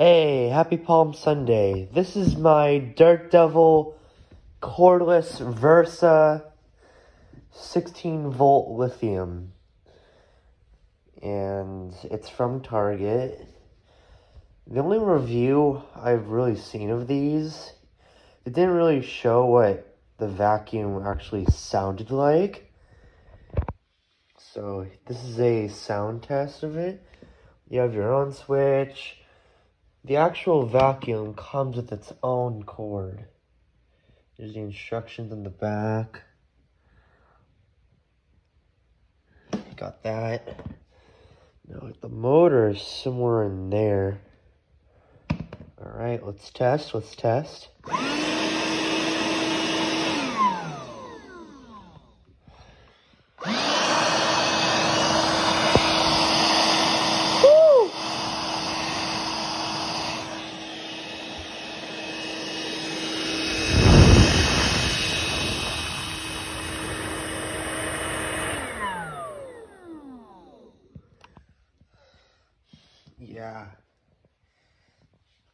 Hey, happy Palm Sunday. This is my Dirt Devil cordless Versa 16 volt lithium. And it's from Target. The only review I've really seen of these, it didn't really show what the vacuum actually sounded like. So this is a sound test of it. You have your own switch. The actual vacuum comes with its own cord. There's the instructions in the back. Got that. Now the motor is somewhere in there. Alright, let's test, let's test. Yeah.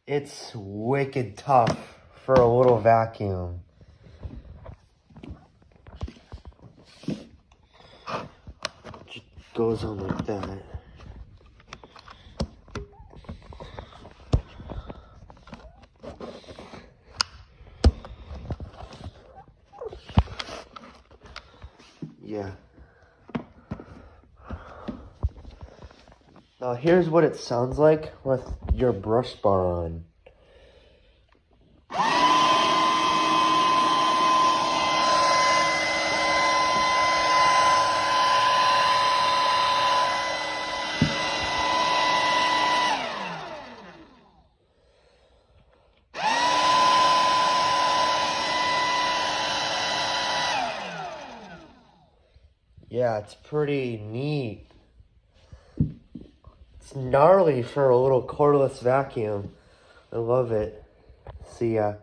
It's wicked tough for a little vacuum. Just goes on like that. Yeah. Now here's what it sounds like with your brush bar on. Yeah, it's pretty neat. It's gnarly for a little cordless vacuum. I love it. See ya.